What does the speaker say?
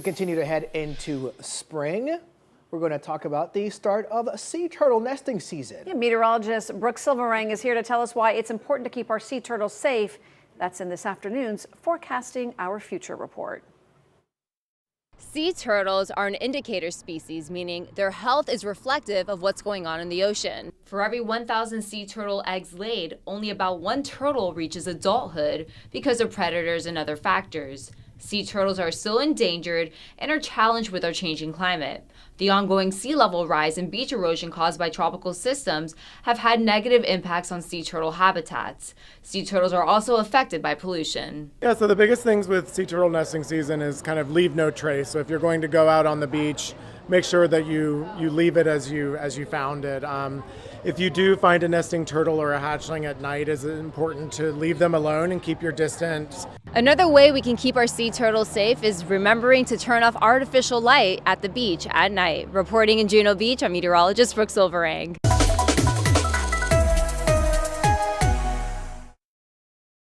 We continue to head into spring. We're going to talk about the start of sea turtle nesting season. Yeah, meteorologist Brooke Silverang is here to tell us why it's important to keep our sea turtles safe. That's in this afternoon's Forecasting Our Future report. Sea turtles are an indicator species, meaning their health is reflective of what's going on in the ocean. For every 1,000 sea turtle eggs laid, only about one turtle reaches adulthood because of predators and other factors. Sea turtles are still endangered and are challenged with our changing climate. The ongoing sea level rise and beach erosion caused by tropical systems have had negative impacts on sea turtle habitats. Sea turtles are also affected by pollution. Yeah, so the biggest things with sea turtle nesting season is kind of leave no trace. So if you're going to go out on the beach, make sure that you you leave it as you as you found it. Um, if you do find a nesting turtle or a hatchling at night, it's important to leave them alone and keep your distance. Another way we can keep our sea turtles safe is remembering to turn off artificial light at the beach at night. Reporting in Juno Beach, I'm meteorologist Brooke Silverang.